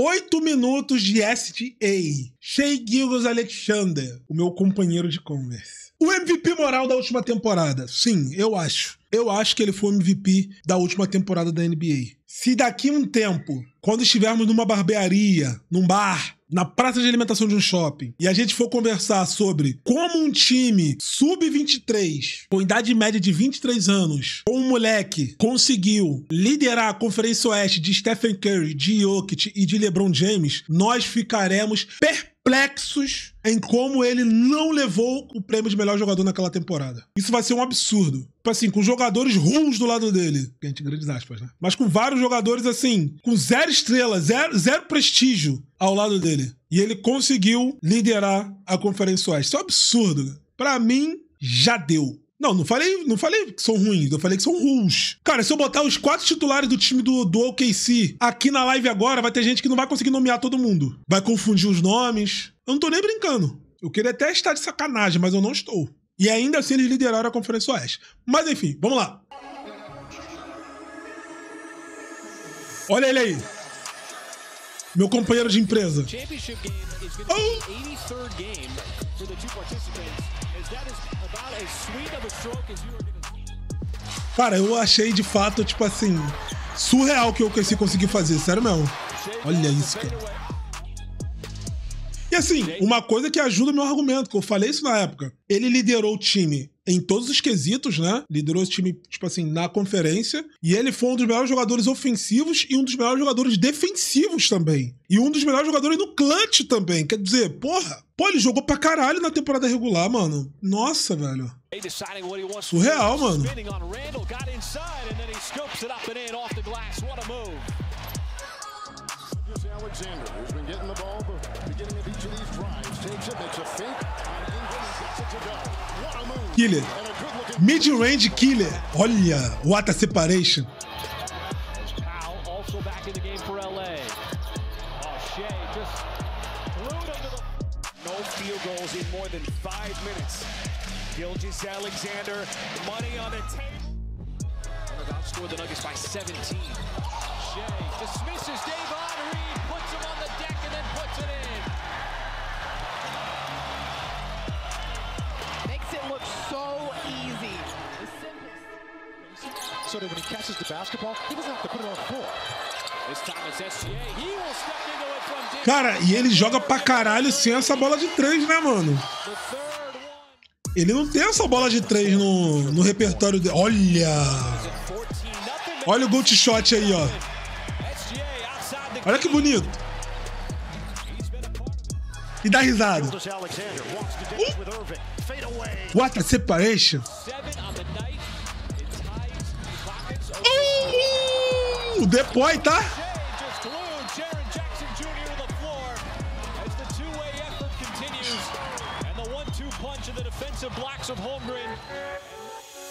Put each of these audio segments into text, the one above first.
8 minutos de STA. Shea Gilgos Alexander, o meu companheiro de Converse. O MVP moral da última temporada. Sim, eu acho. Eu acho que ele foi o MVP da última temporada da NBA. Se daqui um tempo, quando estivermos numa barbearia, num bar, na praça de alimentação de um shopping e a gente for conversar sobre como um time sub-23, com idade média de 23 anos, com um moleque conseguiu liderar a Conferência Oeste de Stephen Curry, de Jokic e de LeBron James, nós ficaremos perplexos em como ele não levou o prêmio de melhor jogador naquela temporada. Isso vai ser um absurdo. Tipo assim, com jogadores ruins do lado dele. Gente, grandes aspas, né? Mas com vários jogadores, assim, com zero estrelas, zero, zero prestígio ao lado dele. E ele conseguiu liderar a Conferência Oeste. Isso é um absurdo. Para mim, já deu. Não, não falei, não falei que são ruins, eu falei que são ruins. Cara, se eu botar os quatro titulares do time do, do OKC aqui na live agora, vai ter gente que não vai conseguir nomear todo mundo. Vai confundir os nomes. Eu não tô nem brincando. Eu queria até estar de sacanagem, mas eu não estou. E ainda assim eles lideraram a Conferência Oeste. Mas enfim, vamos lá. Olha ele aí. Meu companheiro de empresa. Cara, eu achei de fato, tipo assim, surreal que eu consegui fazer, sério mesmo. Olha isso, cara. E assim, uma coisa que ajuda o meu argumento, que eu falei isso na época. Ele liderou o time em todos os quesitos, né? Liderou o time, tipo assim, na conferência. E ele foi um dos melhores jogadores ofensivos e um dos melhores jogadores defensivos também. E um dos melhores jogadores no clutch também. Quer dizer, porra. Pô, ele jogou pra caralho na temporada regular, mano. Nossa, velho. Surreal, mano. Alexander, who's been getting the ball Killer. Mid-range killer. Olha, what a separation. Gilgis Alexander, money on the table. Outscored the Nuggets by 17. Shea dismisses Dave Henry. So that when he catches the basketball, he doesn't have to put it on the floor. Cara, e ele joga pra caralho sem essa bola de três, né, mano? Ele não tem essa bola de três no, no repertório dele. Olha! Olha o gold shot aí, ó. Olha que bonito. E dá risada. Uh! What a separation. O Depoy, tá?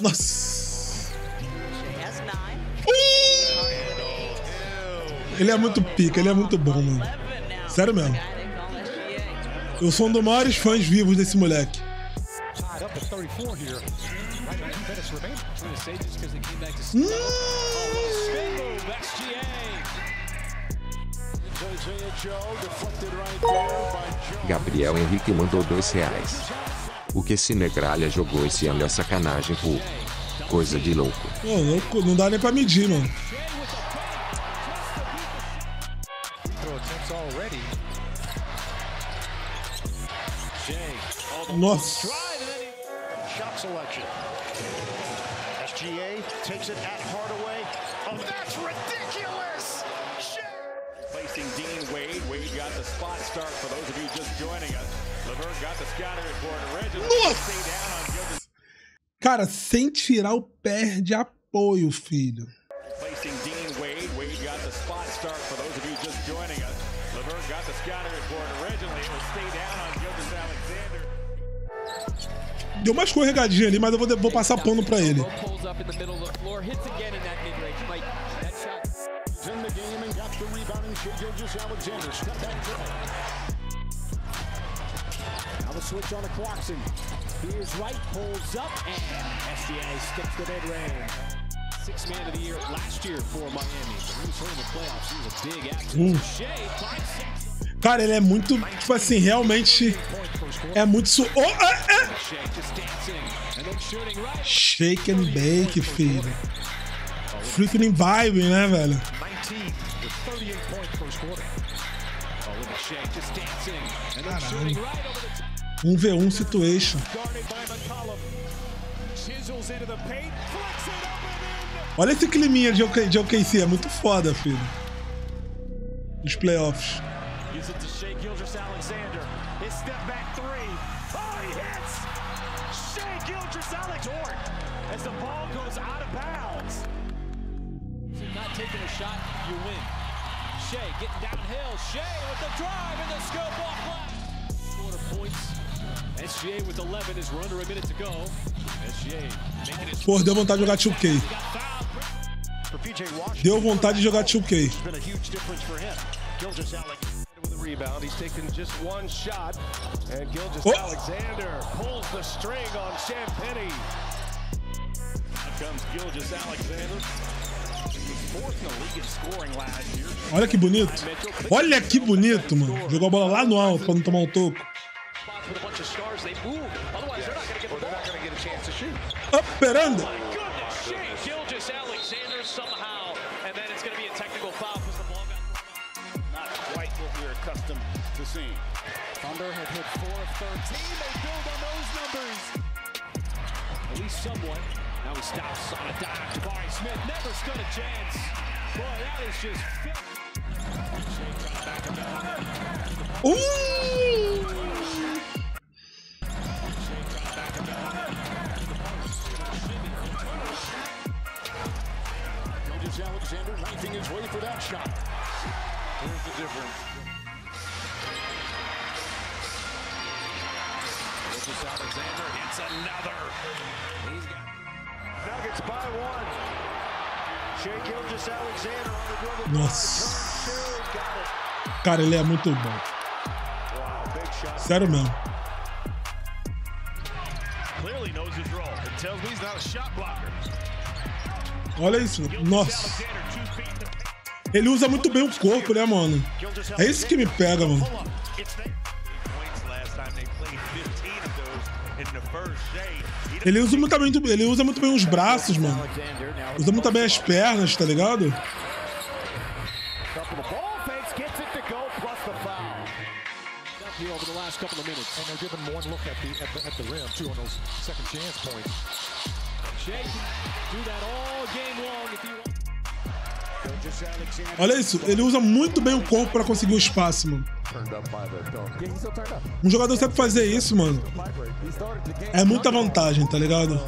Nossa. Ele é muito pica, ele é muito bom, mano. Sério mesmo. Eu sou um dos maiores fãs vivos desse moleque. Gabriel Henrique mandou dois reais. O que esse negralha jogou esse ano é sacanagem, pô. Coisa de louco. Pô, não dá nem pra medir, mano. Nossa. Takes it at Hardaway. Oh, that's ridiculous! Placing Dean Wade. Wade got the spot start for those of you just joining us. Levert got the scouting report. Originally, Nossa! Cara, sem tirar o pé de apoio, filho. Deu uma escorregadinha ali, mas eu vou, vou passar pano pra ele. switch on to Clarkson. Here's right, pulls up, and SGA sticks the mid-range. Six man of the year last year for Miami. But he was in the playoffs. He was a big action. Shea finds Cara, ele é muito, tipo assim, realmente é muito su... Oh, ah. Shake and bake, filho. Freaking vibe, né, velho? Caralho. 1v1 situation. Olha esse climinha de, OK, de OKC, é muito foda, filho. Nos playoffs. As the ball goes out of bounds. Not taking a shot, you win. Shea getting downhill. Shea with the drive and the scoop off glass. Quarter points. SGA with 11 is we're under a minute to go. SGA making it. Pô, deu vontade de jogar 2K. Deu vontade de jogar 2K. Rebound. He's taken just one shot, and Gilgis oh. Alexander pulls the string on comes Gilgis Alexander. Olha que bonito. Olha que bonito, mano. Jogou a bola lá no alto pra não tomar o um toco. Operando. Thunder had hit 4 of 13. They build on those numbers. At least somewhat. Now he stops on a dive. Jabari Smith never stood a chance. Boy, that is just Ooh! Nossa. Cara, ele é muito bom. Sério mesmo. Olha isso. Nossa. Ele usa muito bem o corpo, né, mano? É isso que me pega, mano. Ele usa muito bem, ele usa muito bem os braços, mano. Usa muito bem as pernas, tá ligado? over the last couple of minutes. And they're giving one look at the, at the, at the rim, too, on those second chance points. Shea do that all game long if you want. Olha isso, ele usa muito bem o corpo para conseguir o espaço, mano. Um jogador sabe fazer isso, mano. É muita vantagem, tá ligado?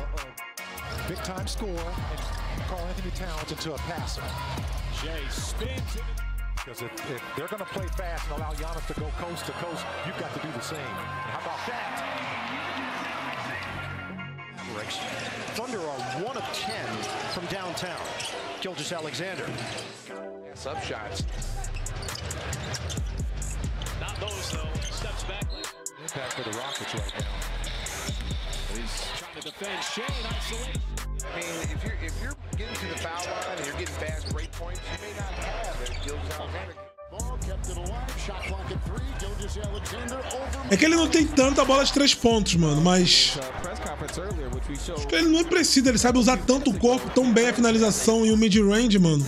Because if, if, they're going to play fast and allow Giannis to go coast to coast, you've got to do the same. How about that? Thunder are 1 of 10 from downtown. Gilgis Alexander. Sub shots. Not those, though. Steps back. Impact for the Rockets right now. He's trying to defend Shane isolation. I mean, if you're if you're getting to the foul line and you're getting fast break points, you may not have a Gilgis Alexander. É que ele não tem tanta bola de três pontos, mano, mas. Acho que ele não precisa, ele sabe usar tanto o corpo, tão bem a finalização e o mid-range, mano.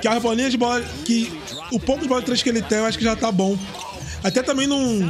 Que a bolinha de bola. Que o pouco de bola de três que ele tem, eu acho que já tá bom. Até também não.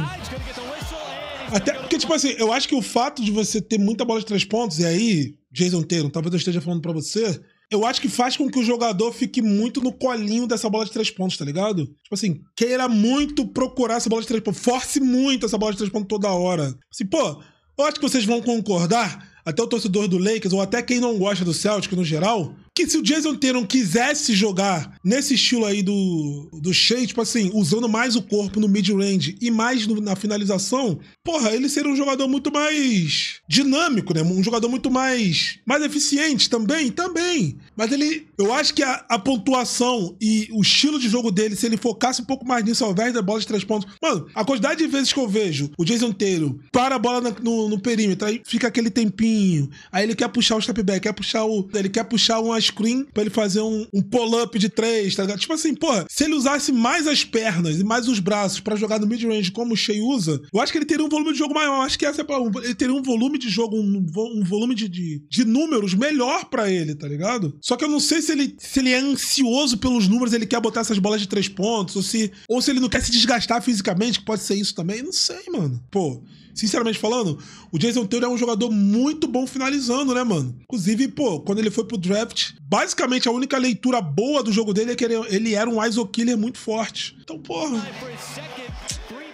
Até porque, tipo assim, eu acho que o fato de você ter muita bola de três pontos, e aí, Jason Taylor, talvez eu esteja falando pra você, eu acho que faz com que o jogador fique muito no colinho dessa bola de três pontos, tá ligado? Tipo assim, queira muito procurar essa bola de três pontos, force muito essa bola de três pontos toda hora. Assim, pô, eu acho que vocês vão concordar, até o torcedor do Lakers, ou até quem não gosta do Celtic no geral, que se o Jason Tatum quisesse jogar nesse estilo aí do, do Shea, tipo assim, usando mais o corpo no mid-range e mais no, na finalização, porra, ele seria um jogador muito mais dinâmico, né? Um jogador muito mais, mais eficiente também, também. Mas ele, eu acho que a, a pontuação e o estilo de jogo dele, se ele focasse um pouco mais nisso ao invés da bola de três pontos. Mano, a quantidade de vezes que eu vejo o Jason Taylor para a bola no, no, perímetro, aí fica aquele tempinho, aí ele quer puxar o step back, quer puxar o. Ele quer puxar uma screen pra ele fazer um, um pull-up de três, tá ligado? Tipo assim, porra, se ele usasse mais as pernas e mais os braços pra jogar no mid-range como o Shea usa, eu acho que ele teria um volume de jogo maior. Eu acho que essa é pra, ele teria um volume de jogo, um, um volume de, de, de números melhor pra ele, tá ligado? Só que eu não sei se ele, se ele é ansioso pelos números, ele quer botar essas bolas de três pontos, ou se, ou se ele não quer se desgastar fisicamente, que pode ser isso também. Não sei, mano. Pô, sinceramente falando, o Jason Taylor é um jogador muito bom finalizando, né, mano? Inclusive, pô, quando ele foi pro draft, basicamente a única leitura boa do jogo dele é que ele, ele era um ISO killer muito forte. Então, porra.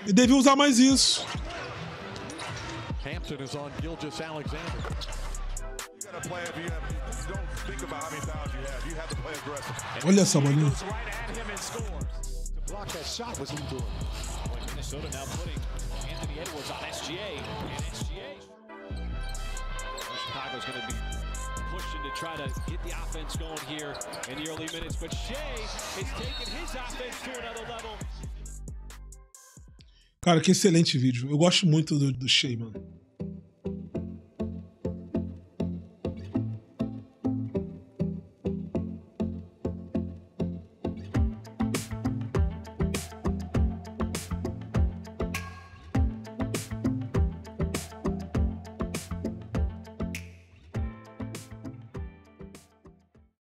Ele devia usar mais isso. Hampton is on Gilgis Alexander. Olha essa bolinha. Minnesota now putting Edwards on SGA. And SGA. Chicago's going to be pushing to try to get the offense going here in the early minutes. But Shea is taking his offense to another level. Cara, que excelente vídeo. Eu gosto muito do, do Shea, mano.